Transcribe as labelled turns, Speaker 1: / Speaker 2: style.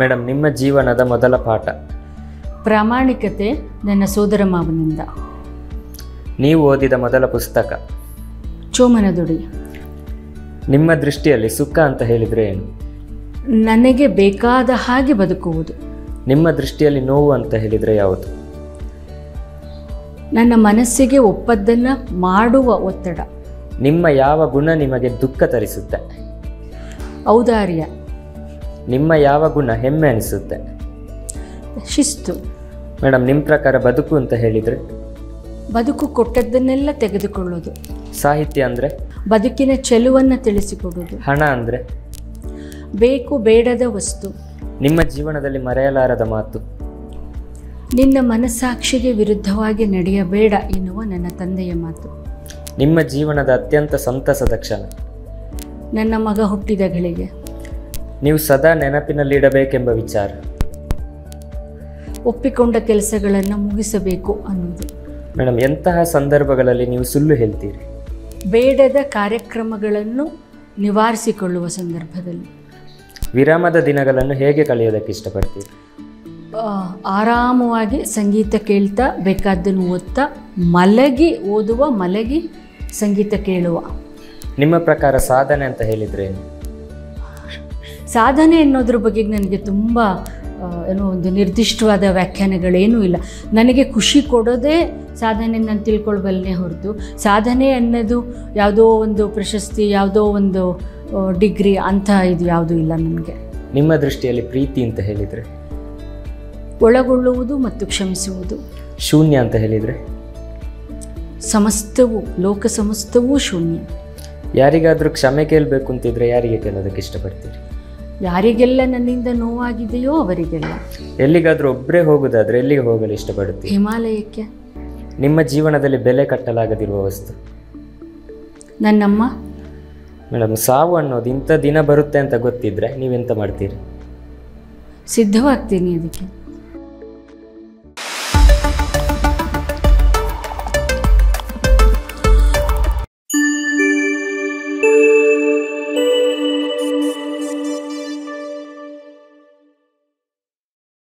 Speaker 1: Madam ನಿಮ್ಮ ಜೀವನದ ಮೊದಲ ಪಾಠ.
Speaker 2: ಪ್ರಾಮಾಣಿಕತೆ ನನ್ನ ಸೋದರ ಮಾವನಿಂದ.
Speaker 1: ನೀವು ಓದಿದ ಮೊದಲ ಪುಸ್ತಕ.
Speaker 2: ಚೋಮನದುಡಿ
Speaker 1: ನಿಮ್ಮ ದೃಷ್ಟಿಯಲ್ಲಿ ಸುಖ ಅಂತ ಹೇಳಿದರೆ ಏನು?
Speaker 2: ನನಗೆ ಬೇಕಾದ ಹಾಗೆ ಬದುಕುವುದು.
Speaker 1: ನಿಮ್ಮ ದೃಷ್ಟಿಯಲ್ಲಿ ನೋವು ಅಂತ ಹೇಳಿದರೆ ಯಾವುದು?
Speaker 2: ನನ್ನ ಮನಸ್ಸಿಗೆ ಒಪ್ಪದ್ದನ್ನು ಮಾಡುವ ಒತ್ತಡ.
Speaker 1: ನಿಮ್ಮ ಯಾವ ಗುಣ ನಿಮಗೆ ದುಃಖ ತರಿಸುತ್ತೆ?
Speaker 2: ಔದಾರ್ಯ.
Speaker 1: ನಿಮ್ಮ ಯಾವ ಗುಣ ಹೆಮ್ಮೆ ಅನಿಸುತ್ತೆ?
Speaker 2: ಶಿಸ್ತು.
Speaker 1: ಮೇಡಮ್ ನಿಮ್ಮ ಪ್ರಕಾರ ಬದುಕು ಅಂತ ಹೇಳಿದರೆ?
Speaker 2: ಬದುಕು ಕೊಟ್ಟದ್ದನ್ನೆಲ್ಲ ತೆಗೆದುಕೊಳ್ಳೋದು
Speaker 1: ಸಾಹಿತ್ಯ ಅಂದರೆ?
Speaker 2: ಬದುಕಿನ ಚೆಲುವನ್ನು ತಿಳಿಸಿಕೊಡುವುದು.
Speaker 1: ಹಣ ಅಂದರೆ?
Speaker 2: ಬೇಕು ಬೇಡದ ವಸ್ತು.
Speaker 1: ನಿಮ್ಮ ಜೀವನದಲ್ಲಿ ಮರೆಯಲಾರದ ಮಾತು?
Speaker 2: ನಿನ್ನ ಮನಸ್ಸಾಕ್ಷಿಗೆ ವಿರುದ್ಧವಾಗಿ ನಡೆಯಬೇಡ ಎನ್ನುವ ನನ್ನ ತಂದೆಯ ಮಾತು.
Speaker 1: ನಿಮ್ಮ ಜೀವನದ ಅತ್ಯಂತ ಸಂತಸದ ಕ್ಷಣ?
Speaker 2: ನನ್ನ ಮಗ ಹುಟ್ಟಿದ ಗಳಿಗೆ.
Speaker 1: ನೀವು ಸದಾ ನೆನಪಿನಲ್ಲಿಡಬೇಕೆಂಬ ವಿಚಾರ.
Speaker 2: ಒಪ್ಪಿಕೊಂಡ ಕೆಲಸಗಳನ್ನು ಮುಗಿಸಬೇಕು ಅನ್ನೋದು.
Speaker 1: ಮೇಡಮ್ ಎಂತಹ ಸಂದರ್ಭಗಳಲ್ಲಿ ನೀವು ಸುಳ್ಳು ಹೇಳ್ತೀರಿ?
Speaker 2: ಬೇಡದ ಕಾರ್ಯಕ್ರಮಗಳನ್ನು ನಿವಾರಿಸಿಕೊಳ್ಳುವ ಸಂದರ್ಭದಲ್ಲಿ.
Speaker 1: ವಿರಾಮದ ದಿನಗಳನ್ನು ಹೇಗೆ ಕಳೆಯೋದಕ್ಕೆ ಇಷ್ಟಪಡ್ತೀರಿ?
Speaker 2: ಆರಾಮವಾಗಿ ಸಂಗೀತ ಕೇಳ್ತಾ ಬೇಕಾದ್ದನ್ನು ಓದ್ತಾ ಮಲಗಿ ಓದುವ ಮಲಗಿ ಸಂಗೀತ ಕೇಳುವ.
Speaker 1: ನಿಮ್ಮ ಪ್ರಕಾರ ಸಾಧನೆ ಅಂತ ಹೇಳಿದ್ರೆ
Speaker 2: ಸಾಧನೆ ಅನ್ನೋದ್ರ ಬಗ್ಗೆ ನನಗೆ ತುಂಬ ಏನೋ ಒಂದು ನಿರ್ದಿಷ್ಟವಾದ ವ್ಯಾಖ್ಯಾನಗಳೇನೂ ಇಲ್ಲ. ನನಗೆ ಖುಷಿ ಕೊಡೋದೇ ಸಾಧನೆ ನಾನು ತಿಳ್ಕೊಳ್ಬಲ್ಲೆ ಹೊರತು. ಸಾಧನೆ ಅನ್ನೋದು ಯಾವುದೋ ಒಂದು ಪ್ರಶಸ್ತಿ ಯಾವುದೋ ಒಂದು ಡಿಗ್ರಿ ಅಂಥ ಇದು ಯಾವುದೂ ಇಲ್ಲ ನನಗೆ.
Speaker 1: ನಿಮ್ಮ ದೃಷ್ಟಿಯಲ್ಲಿ ಪ್ರೀತಿ ಅಂತ ಹೇಳಿದರೆ?
Speaker 2: ಒಳಗೊಳ್ಳುವುದು ಮತ್ತು ಕ್ಷಮಿಸುವುದು.
Speaker 1: ಶೂನ್ಯ ಅಂತ ಹೇಳಿದರೆ?
Speaker 2: ಸಮಸ್ತವೂ ಲೋಕ ಸಮಸ್ತವೂ ಶೂನ್ಯ.
Speaker 1: ಯಾರಿಗಾದರೂ ಕ್ಷಮೆ ಕೇಳಬೇಕು ಅಂತಿದ್ರೆ ಯಾರಿಗೆ ಕೇಳೋದಕ್ಕೆ ಇಷ್ಟಪಡ್ತೀರಿ?
Speaker 2: ಯಾರಿಗೆಲ್ಲ ನನ್ನಿಂದ ನೋವಾಗಿದೆಯೋ ಅವರಿಗೆಲ್ಲ.
Speaker 1: ಎಲ್ಲಿಗಾದರೂ ಒಬ್ಬರೇ ಹೋಗುದಾದ್ರೆ ಎಲ್ಲಿಗೆ ಹೋಗಲು ಇಷ್ಟಪಡುತ್ತೀರಿ?
Speaker 2: ಹಿಮಾಲಯಕ್ಕೆ.
Speaker 1: ನಿಮ್ಮ ಜೀವನದಲ್ಲಿ ಬೆಲೆ ಕಟ್ಟಲಾಗದಿರುವ ವಸ್ತು.
Speaker 2: ನನ್ನಮ್ಮ.
Speaker 1: ಮೇಡಮ್ ಸಾವು ಅನ್ನೋದು ಇಂಥ ದಿನ ಬರುತ್ತೆ ಅಂತ ಗೊತ್ತಿದ್ರೆ ನೀವೆಂತ ಮಾಡ್ತೀರಿ?
Speaker 2: ಸಿದ್ಧವಾಗ್ತೀನಿ ಅದಕ್ಕೆ.